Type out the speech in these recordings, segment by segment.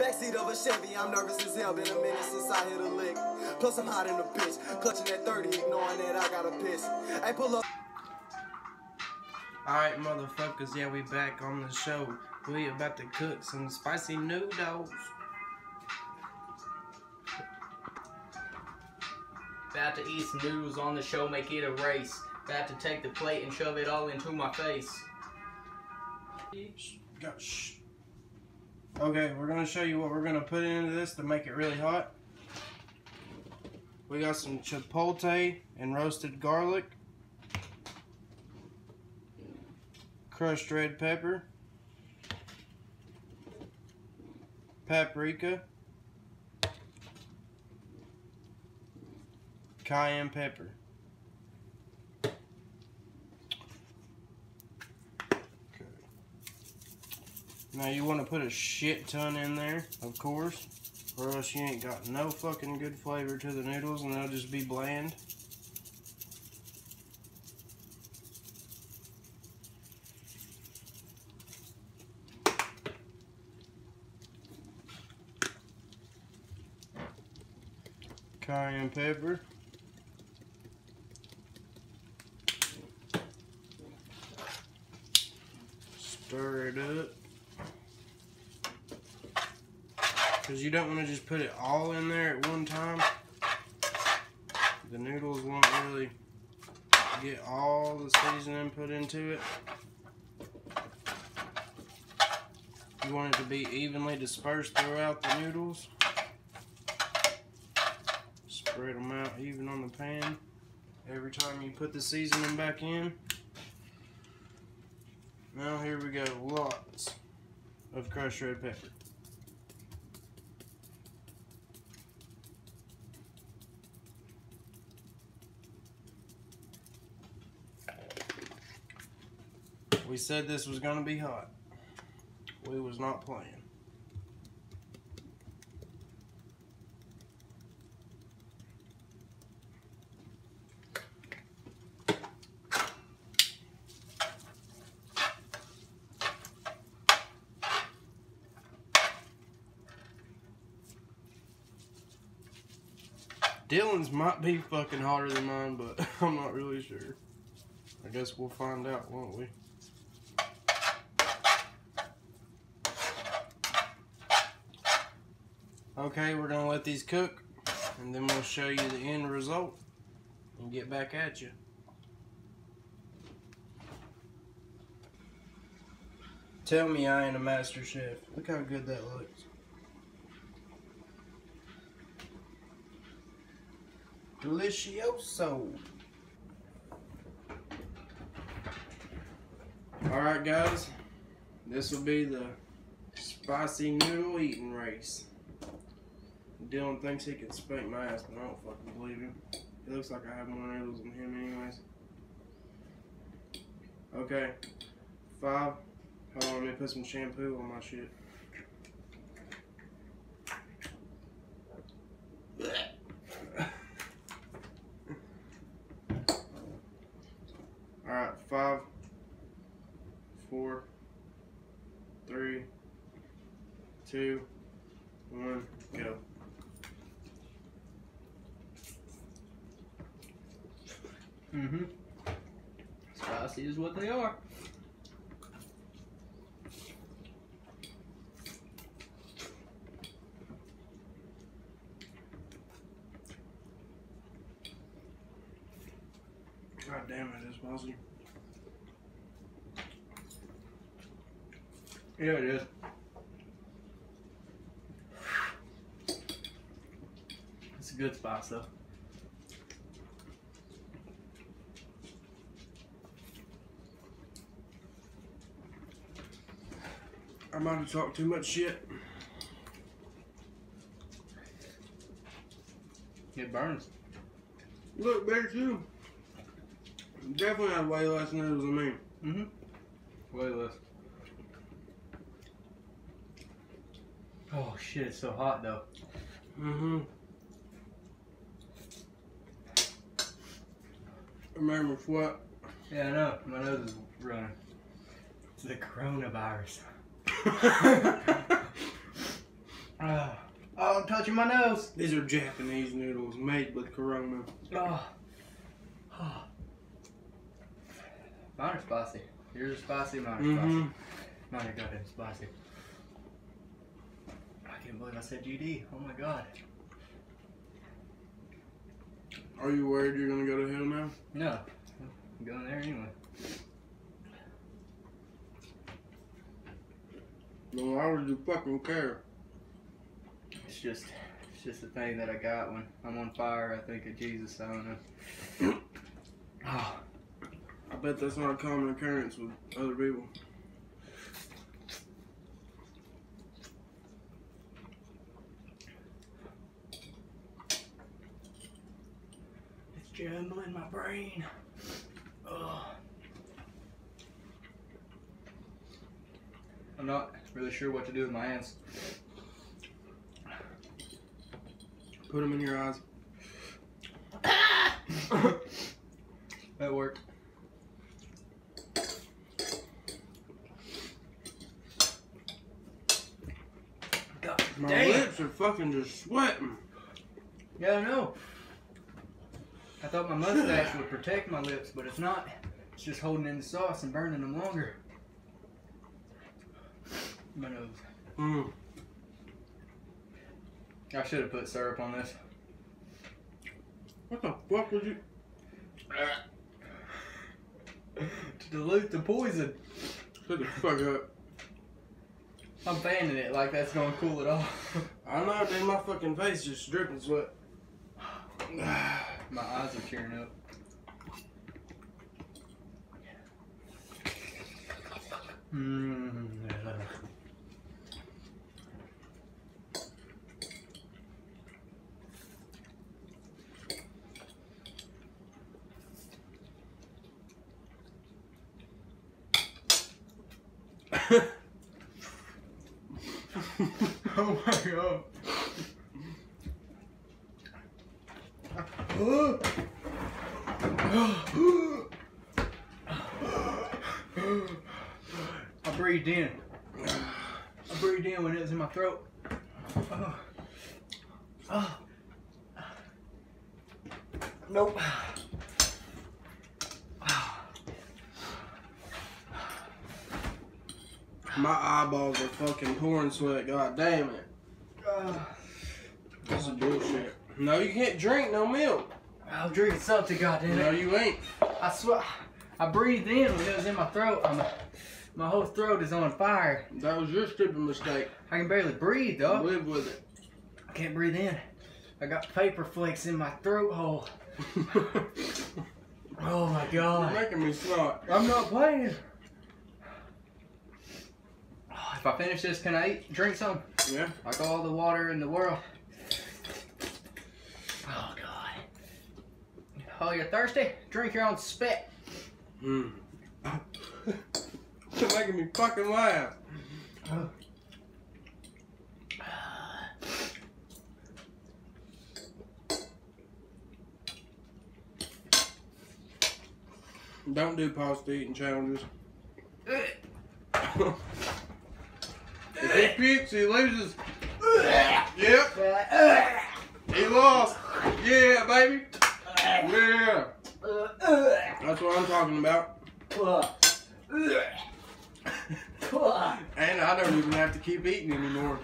Backseat of a Chevy, I'm nervous as hell. Been a minute since I hit a lick. Plus, I'm hot in the bitch. Clutching at 30, ignoring that I got a piss. Hey, pull up. Alright, motherfuckers, yeah, we back on the show. We about to cook some spicy noodles. About to eat some noodles on the show, make it a race. About to take the plate and shove it all into my face. Gosh. Okay, we're gonna show you what we're gonna put into this to make it really hot. We got some chipotle and roasted garlic, crushed red pepper, paprika, cayenne pepper. Now you want to put a shit ton in there, of course, or else you ain't got no fucking good flavor to the noodles and they'll just be bland. Cayenne pepper. Stir it up. Because you don't want to just put it all in there at one time. The noodles won't really get all the seasoning put into it. You want it to be evenly dispersed throughout the noodles. Spread them out even on the pan every time you put the seasoning back in. Now here we go, lots of crushed red pepper. We said this was going to be hot. We was not playing. Dylan's might be fucking hotter than mine, but I'm not really sure. I guess we'll find out, won't we? Okay, we're gonna let these cook and then we'll show you the end result and get back at you. Tell me I ain't a master chef. Look how good that looks. Delicioso. Alright guys, this will be the spicy noodle eating race. Dylan thinks he can spank my ass, but I don't fucking believe him. He looks like I have more noodles than him anyways. Okay. Five. Hold on, let me put some shampoo on my shit. Alright, five, four, three, two, one, go. Mm-hmm. Spicy is what they are. God damn it, it's spicy. Yeah, it is. It's a good spice though. I might have talked too much shit. It burns. Look, better too. Definitely have way less noodles than me. Mm-hmm. Way less. Oh shit, it's so hot though. Mm-hmm. Remember what? Yeah, I know. My nose is running. It's the coronavirus. Ah. Oh, touching my nose. These are Japanese noodles made with Corona. Oh. oh. Mine are spicy. Yours are spicy, mine are Mm-hmm. spicy. Mine are goddamn spicy. I can't believe I said GD. Oh my god. Are you worried you're gonna go to hell now? No. I'm going there anyway. Then why would you fucking care? It's just it's just a thing that I got when I'm on fire, I think of Jesus, I don't know. Oh. I bet that's not a common occurrence with other people. It's jumbling my brain. Ugh. I'm not really sure what to do with my hands. Put them in your eyes. That worked. God My damn. lips are fucking just sweating. Yeah, I know. I thought my mustache would protect my lips, but it's not. It's just holding in the sauce and burning them longer. My nose. Mm. I should have put syrup on this. What the fuck would you? to dilute the poison. Shut the fuck up. I'm fanning it like that's gonna cool it off. I know, dude. My fucking face just dripping sweat. my eyes are tearing up. Mm. Oh my god. I breathed in. I breathed in when it was in my throat. Oh. Oh. Nope. My eyeballs are fucking pouring sweat. God damn it. Uh, This is bullshit. No, you can't drink no milk. I'll drink something, goddamn it. No, you ain't. I swear, I breathed in when it was in my throat. I'm, my whole throat is on fire. That was your stupid mistake. I can barely breathe, though. Live with it. I can't breathe in. I got paper flakes in my throat hole. Oh my god. You're making me snot. I'm not playing. Oh, If I finish this, can I eat, drink some? Yeah. Like all the water in the world. Oh god. Oh, you're thirsty? Drink your own spit. Mm. You're making me fucking laugh. Don't do pasta eating challenges. if he pukes, he loses. Yep, he lost. Yeah, baby. Yeah. That's what I'm talking about. And I don't even have to keep eating anymore.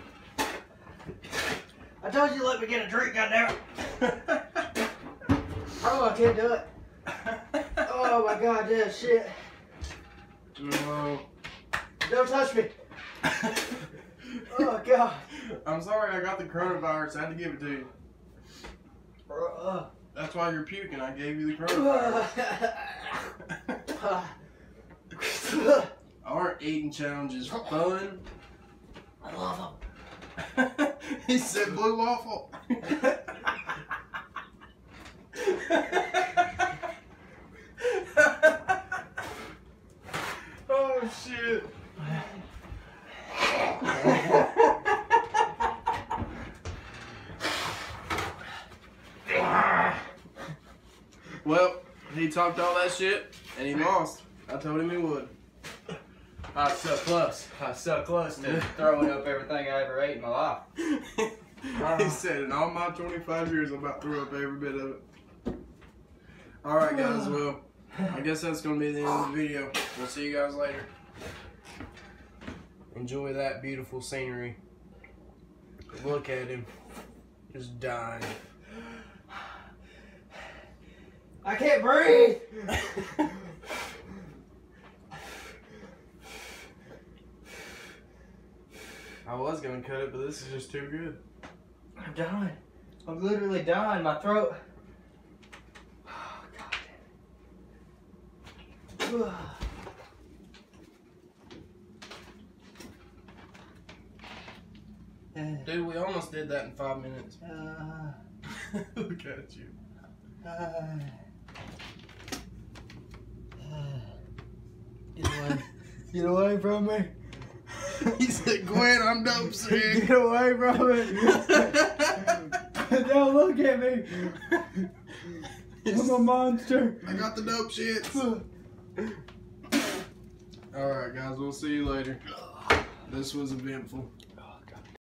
I told you to let me get a drink, goddamn. oh, I can't do it. Oh my god, damn shit. No. Don't touch me. Oh god. I'm sorry I got the coronavirus. I had to give it to you. Uh, That's why you're puking. I gave you the coronavirus. Aren't eating challenges fun? I love them. he said blue waffle. oh shit. Well, he talked all that shit and he lost. I told him he would. I was so close. I was so close to throwing up everything I ever ate in my life. he uh-huh. said, in all my 25 years, I'm about to throw up every bit of it. Alright, guys, well, I guess that's going to be the end of the video. We'll see you guys later. Enjoy that beautiful scenery. Look at him. Just dying. I can't breathe. I was going to cut it, but this is just too good. I'm dying. I'm literally dying. My throat. Oh, God. Dude, we almost did that in five minutes. uh, Look at you. uh, Get away. Get away from me. he said, Gwen, I'm dope sick. Get away from me. Don't look at me. I'm a monster. I got the dope shit. Alright, guys, we'll see you later. This was eventful.